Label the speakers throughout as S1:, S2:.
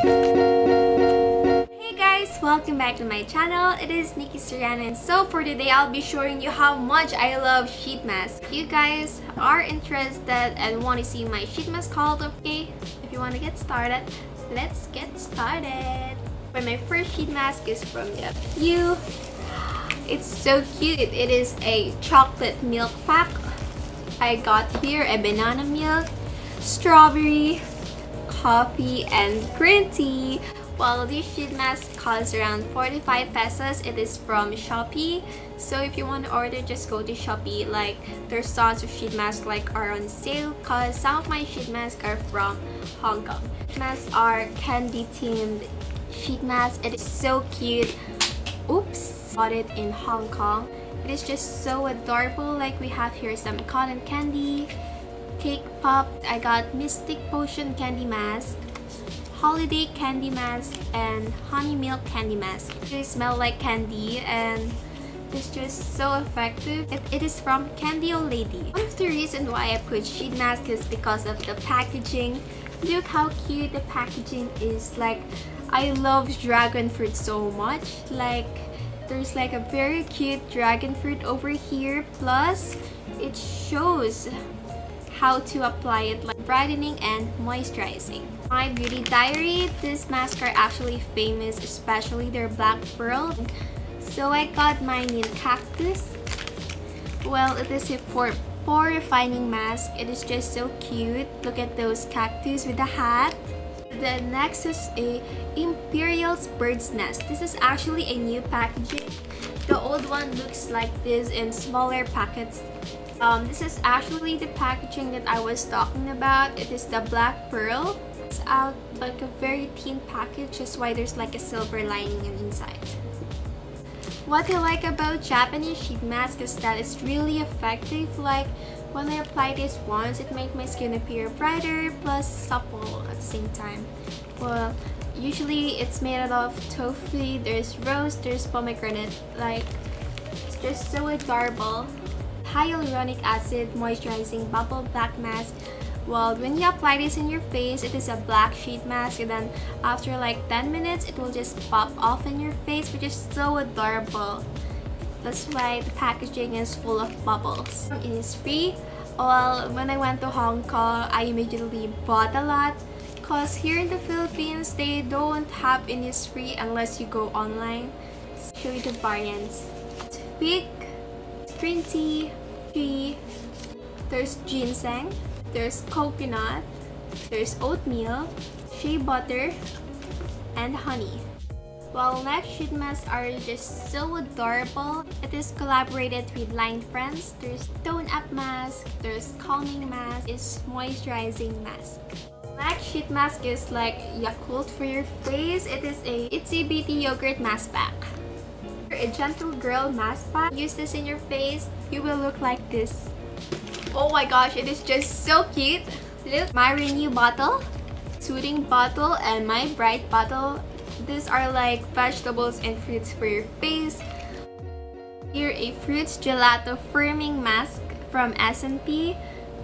S1: Hey guys, welcome back to my channel. It is Nikki Soriano and so for today I'll be showing you how much I love sheet masks. If you guys are interested and want to see my sheet mask haul, okay, if you want to get started, let's get started. But my first sheet mask is from the You. It's so cute. It is a chocolate milk pack. I got here a banana milk, strawberry, coffee, and green tea. While this sheet mask costs around 45 pesos, it is from Shopee. So if you want to order, just go to Shopee. Like there's tons of sheet masks like are on sale cause some of my sheet masks are from Hong Kong. Masks are candy themed sheet masks. It is so cute. Oops, bought it in Hong Kong. It is just so adorable. Like we have here some cotton candy, cake pop. I got Mystic Potion candy mask, holiday candy mask, and honey milk candy mask. They smell like candy and it's just so effective. It, it is from Candy O' Lady. One of the reasons why I put sheet mask is because of the packaging. Look how cute the packaging is. Like, I love dragon fruit so much. Like, there's like a very cute dragon fruit over here. Plus, it shows how to apply it like brightening and moisturizing. My beauty diary, this mask are actually famous, especially their black pearl. So I got mine in cactus. Well, it is a for pore refining mask. It is just so cute. Look at those cactus with the hat. The next is a Imperial's Bird's Nest. This is actually a new packaging. The old one looks like this in smaller packets. Um, this is actually the packaging that I was talking about. It is the Black Pearl. It's out like a very thin package, just why there's like a silver lining inside. What I like about Japanese sheet mask is that it's really effective. Like when I apply this once, it makes my skin appear brighter plus supple at the same time. Well, usually it's made out of tofu, there's rose, there's pomegranate. Like, it's just so adorable. Hyaluronic acid moisturizing bubble black mask. Well, when you apply this in your face, it is a black sheet mask and then after like 10 minutes, it will just pop off in your face which is so adorable. That's why the packaging is full of bubbles. Innisfree. Well, when I went to Hong Kong, I immediately bought a lot because here in the Philippines, they don't have Innisfree unless you go online. Show you the variants. Fig, green tea, tea, there's ginseng, there's coconut, there's oatmeal, shea butter, and honey. While next sheet masks are just so adorable, it is collaborated with Line Friends. There's tone up mask, there's calming mask, it's moisturizing mask. Next sheet mask is like Yakult for your face. It is a Itibiti Yogurt mask pack. A gentle girl mask pack. Use this in your face, you will look like this. Oh my gosh, it is just so cute. Look, my Renew bottle, soothing bottle, and my Bright bottle. These are like vegetables and fruits for your face. Here, a fruits gelato firming mask from SNP.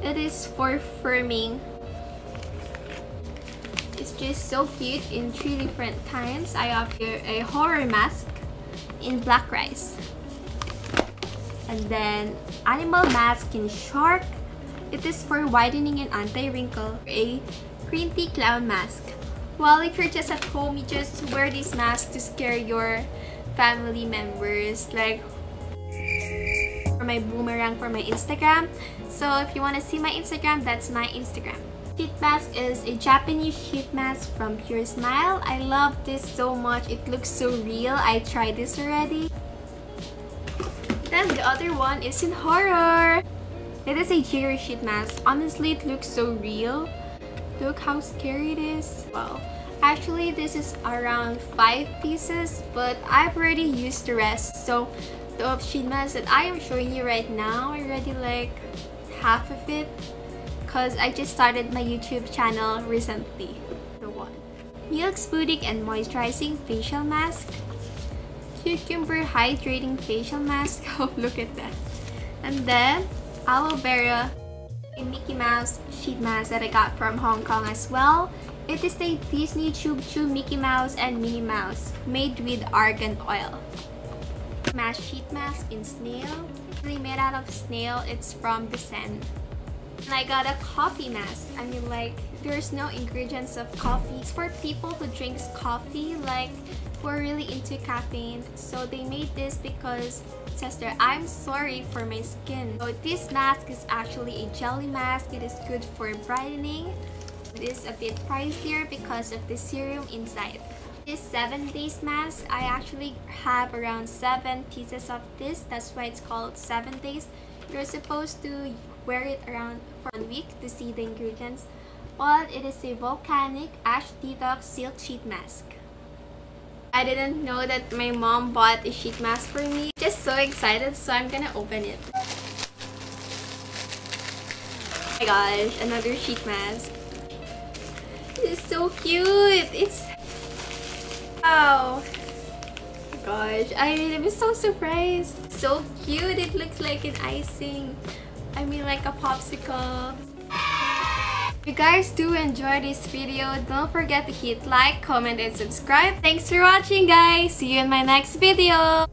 S1: It is for firming. It's just so cute in three different kinds. I here a horror mask in black rice. And then animal mask in shark. It is for widening and anti-wrinkle. A green tea clown mask. Well, if you're just at home, you just wear this mask to scare your family members. Like for my boomerang for my Instagram. So if you want to see my Instagram, that's my Instagram. Sheet mask is a Japanese sheet mask from Pure Smile. I love this so much. It looks so real. I tried this already. Then the other one is in horror. It is a jittery sheet mask. Honestly, it looks so real. Look how scary it is. Wow. Actually, this is around 5 pieces, but I've already used the rest. So, the sheet mask that I am showing you right now, I already like half of it. Because I just started my YouTube channel recently. The one. Milk Spootic and Moisturizing Facial Mask. Cucumber Hydrating Facial Mask. Oh, look at that. And then, aloe vera Mickey Mouse sheet mask that I got from Hong Kong as well. It is a Disney Tsum Tsum Mickey Mouse and Minnie Mouse made with argan oil. Mask sheet mask in snail. Really made out of snail, it's from the Sen. And I got a coffee mask. I mean like there's no ingredients of coffee. It's for people who drinks coffee like who are really into caffeine. So they made this because it I'm sorry for my skin. So this mask is actually a jelly mask. It is good for brightening. It is a bit pricier because of the serum inside. This 7 days mask, I actually have around 7 pieces of this. That's why it's called 7 days. You're supposed to wear it around for one week to see the ingredients. But it is a volcanic ash detox silk sheet mask. I didn't know that my mom bought a sheet mask for me. Just so excited so I'm gonna open it. Oh my gosh, another sheet mask. It's so cute. It's wow. Oh gosh, I am so surprised. So cute. It looks like an icing. I mean like a popsicle. If you guys do enjoy this video, don't forget to hit like, comment, and subscribe. Thanks for watching guys! See you in my next video!